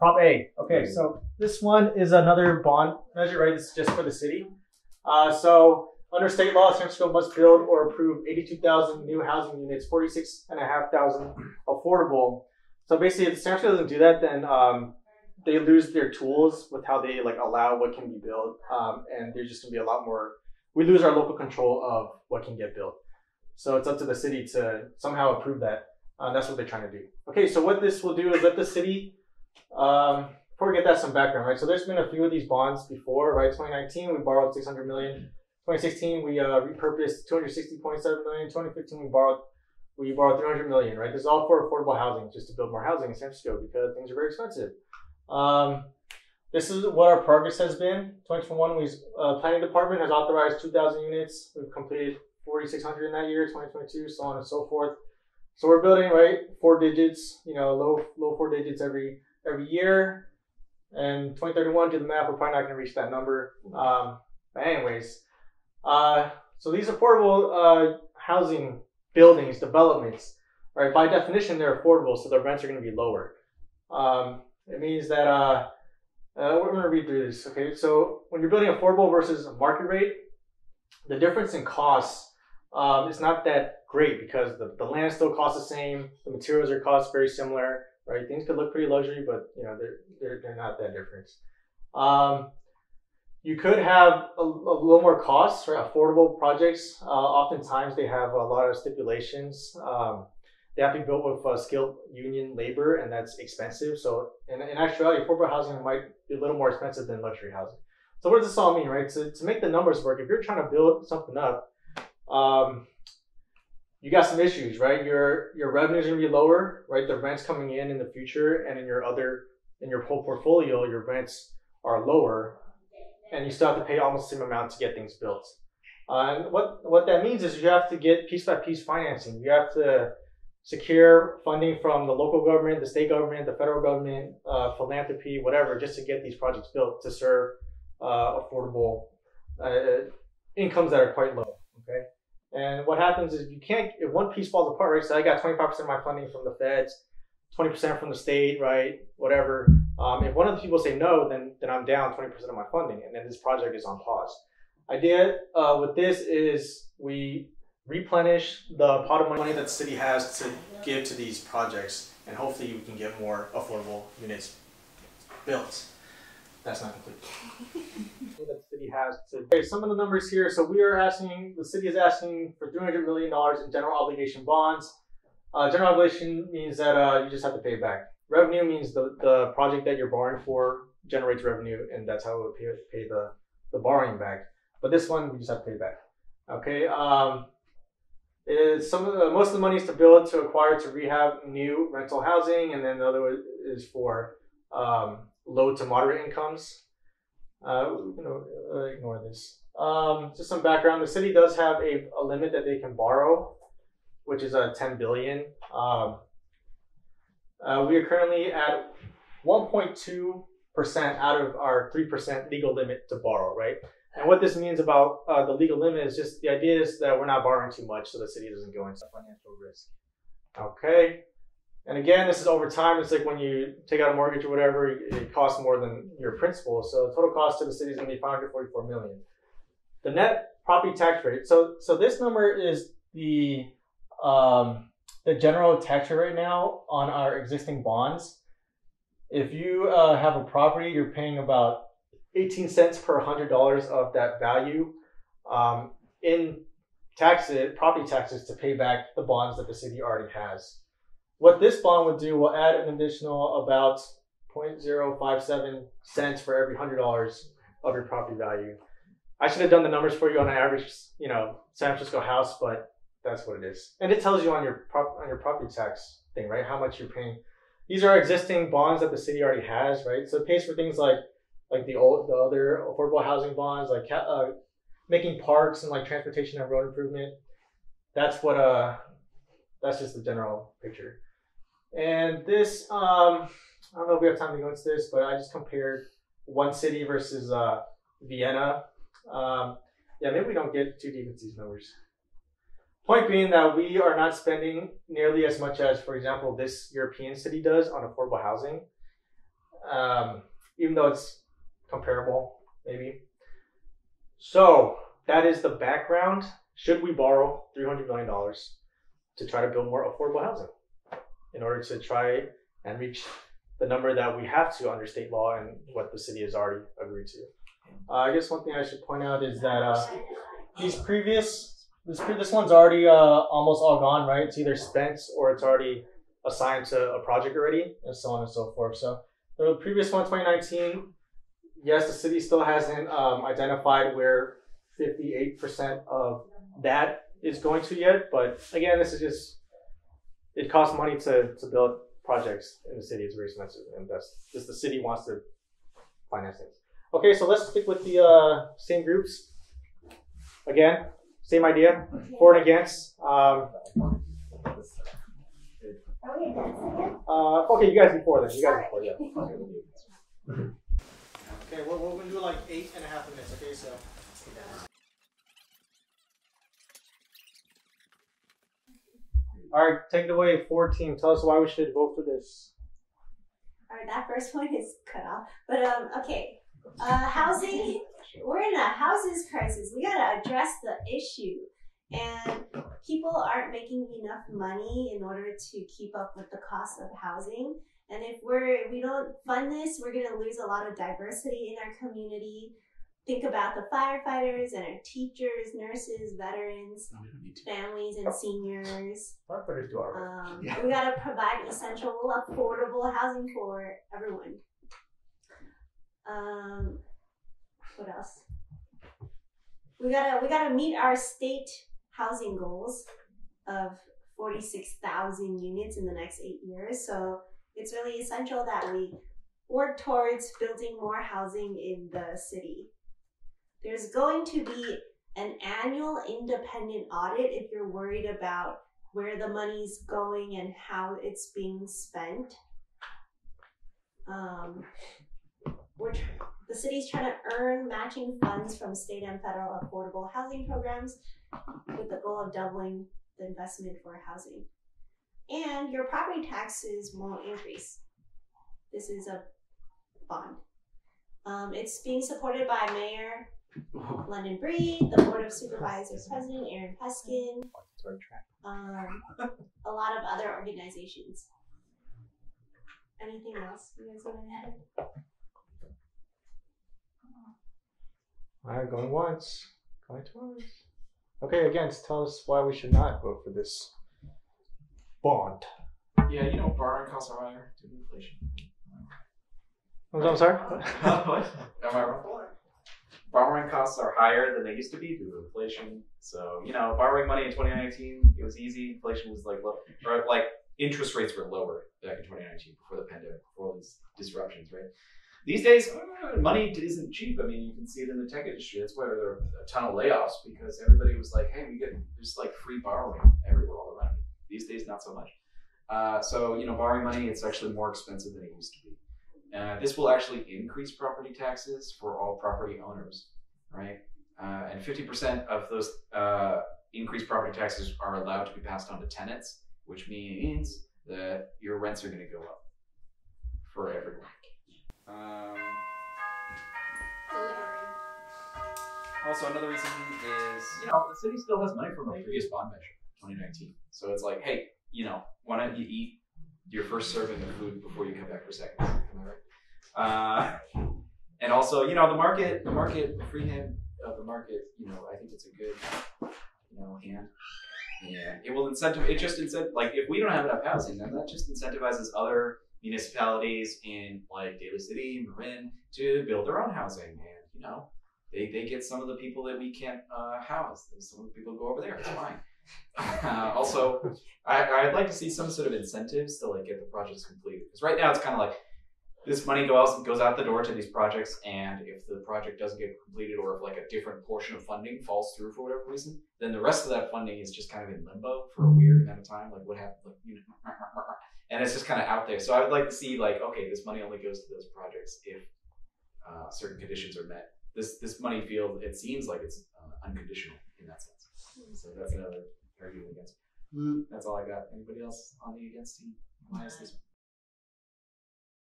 Prop A. Okay, so this one is another bond measure, right? This is just for the city. Uh, so under state law, San Francisco must build or approve 82,000 new housing units, 46,500 affordable. So basically, if San Francisco doesn't do that, then um, they lose their tools with how they like allow what can be built, um, and there's just gonna be a lot more. We lose our local control of what can get built. So it's up to the city to somehow approve that. Uh, that's what they're trying to do. Okay, so what this will do is let the city. Um, before we get that some background, right? So there's been a few of these bonds before, right? 2019 we borrowed 600 million. 2016 we uh, repurposed 260.7 million. 2015 we borrowed we borrowed 300 million, right? This is all for affordable housing, just to build more housing in San Francisco because things are very expensive. Um, this is what our progress has been. 2021, we uh, planning department has authorized 2,000 units. We've completed 4,600 in that year. 2022, so on and so forth. So we're building right four digits, you know, low low four digits every every year. And 2031, do the math, we're probably not going to reach that number. Um, but anyways, uh, so these affordable uh, housing buildings, developments, right? By definition, they're affordable, so the rents are going to be lower. Um, it means that uh, uh, we're going to read through this. Okay, so when you're building affordable versus market rate, the difference in costs um, is not that great because the, the land still costs the same, the materials are cost very similar, right? Things could look pretty luxury, but you know they're they're, they're not that different. Um, you could have a, a, little more costs, right? Affordable projects. Uh, oftentimes they have a lot of stipulations. Um, they have to be built with uh, skilled union labor, and that's expensive. So, in, in actuality, affordable housing might be a little more expensive than luxury housing. So, what does this all mean, right? To, to make the numbers work, if you're trying to build something up, um, you got some issues, right? Your your revenues gonna be lower, right? The rents coming in in the future, and in your other in your whole portfolio, your rents are lower and you still have to pay almost the same amount to get things built. Uh, and what what that means is you have to get piece by piece financing. You have to secure funding from the local government, the state government, the federal government, uh, philanthropy, whatever, just to get these projects built to serve uh, affordable uh, incomes that are quite low. Okay. And what happens is you can't, if one piece falls apart, right? So I got 25% of my funding from the feds, 20% from the state, right? Whatever. Um, if one of the people say no, then then I'm down 20% of my funding, and then this project is on pause. Idea uh, with this is we replenish the pot of money that the city has to give to these projects, and hopefully we can get more affordable units built. That's not complete. city some of the numbers here. So we are asking, the city is asking for $300 million in general obligation bonds. Uh, general obligation means that uh, you just have to pay it back. Revenue means the, the project that you're borrowing for generates revenue, and that's how it pay, pay the, the borrowing back. But this one, we just have to pay back. Okay. Um, is some of the most of the money is to build, to acquire, to rehab new rental housing, and then the other is for um, low to moderate incomes. Uh, you know, uh, ignore this. Um, just some background: the city does have a, a limit that they can borrow, which is a uh, 10 billion. Um, uh, we are currently at 1.2 percent out of our three percent legal limit to borrow, right? And what this means about uh, the legal limit is just the idea is that we're not borrowing too much, so the city doesn't go into financial risk. Okay. And again, this is over time. It's like when you take out a mortgage or whatever, it costs more than your principal. So the total cost to the city is going to be 544 million. The net property tax rate. So so this number is the um, the general tax rate right now on our existing bonds. If you uh, have a property, you're paying about 18 cents per hundred dollars of that value um, in taxes, property taxes to pay back the bonds that the city already has. What this bond would do will add an additional about 0.057 cents for every hundred dollars of your property value. I should have done the numbers for you on an average, you know, San Francisco house, but that's what it is, and it tells you on your prop, on your property tax thing, right? How much you're paying. These are existing bonds that the city already has, right? So it pays for things like like the old the other affordable housing bonds, like uh, making parks and like transportation and road improvement. That's what uh that's just the general picture. And this um I don't know if we have time to go into this, but I just compared one city versus uh Vienna. Um, yeah, maybe we don't get too deep into these numbers. Point being that we are not spending nearly as much as, for example, this European city does on affordable housing. um, even though it's comparable, maybe. So that is the background. Should we borrow three hundred million dollars to try to build more affordable housing in order to try and reach the number that we have to under state law and what the city has already agreed to? Uh, I guess one thing I should point out is that uh, these previous this this one's already uh, almost all gone, right? It's either spent or it's already assigned to a project already, and so on and so forth. So the previous one, 2019, yes, the city still hasn't um, identified where 58% of that is going to yet, but again, this is just it costs money to, to build projects in the city. It's very expensive, and that's just the city wants to finance things. Okay, so let's stick with the uh, same groups. Again, same idea, for and against. Um, Are we dancing again? uh, okay, you guys before then. You guys before, yeah. Okay, we're, we're gonna do like eight and a half minutes. Okay, so. All right, take it away, 14. Tell us why we should vote for this. All right, that first one is cut off. But um, okay, uh, housing. We're in a houses crisis. We gotta address the issue, and people aren't making enough money in order to keep up with the cost of housing. And if we're we don't fund this, we're gonna lose a lot of diversity in our community. Think about the firefighters and our teachers, nurses, veterans, No, we don't need to. families, and seniors. Firefighters do all right. Um, Yeah. We gotta provide essential, affordable housing for everyone. Um, what else? We gotta we gotta meet our state housing goals of forty six thousand units in the next eight years. So it's really essential that we work towards building more housing in the city. There's going to be an annual independent audit if you're worried about where the money's going and how it's being spent. Um, we're tr- the city's trying to earn matching funds from state and federal affordable housing programs with the goal of doubling the investment for housing. And your property taxes won't increase. This is a bond. Um, it's being supported by Mayor London Breed, the Board of Supervisors President Aaron Peskin, um, a lot of other organizations. Anything else you guys want to add? All right, going once, going twice. Okay, again, Tell us why we should not vote for this bond. Yeah, you know, borrowing costs are higher due to inflation. I'm, I'm sorry. what? Am I wrong? Borrowing costs are higher than they used to be due to inflation. So, you know, borrowing money in 2019, it was easy. Inflation was like low, or like interest rates were lower back in 2019 before the pandemic, before all these disruptions, right? These days, uh, money isn't cheap. I mean, you can see it in the tech industry. That's why there are a ton of layoffs because everybody was like, "Hey, we get there's like free borrowing everywhere all around." These days, not so much. Uh, so, you know, borrowing money, it's actually more expensive than it used to be. Uh, this will actually increase property taxes for all property owners, right? Uh, and 50% of those uh, increased property taxes are allowed to be passed on to tenants, which means that your rents are going to go up for everyone. Um, also, another reason is, you know, the city still has money from a previous bond measure, 2019. So it's like, hey, you know, why don't you eat your first serving of food before you come back for seconds? Uh, and also, you know, the market, the market, the free hand of the market, you know, I think it's a good, you know, hand. And it will incentive. It just incent like if we don't have enough housing, then that just incentivizes other municipalities in like Daly City, Marin to build their own housing, and you know, they, they get some of the people that we can't uh, house. Some of the people go over there. It's fine. Uh, also, I, I'd like to see some sort of incentives to like get the projects completed. Because right now it's kind of like this money goes goes out the door to these projects, and if the project doesn't get completed, or if like a different portion of funding falls through for whatever reason, then the rest of that funding is just kind of in limbo for a weird amount of time. Like what happened, like, you know, and it's just kind of out there. So I would like to see like, okay, this money only goes to those projects if uh, certain conditions are met. This this money field it seems like it's uh, unconditional in that sense. So that's another argument against. That's all I got. Anybody else on the against team? Why is this?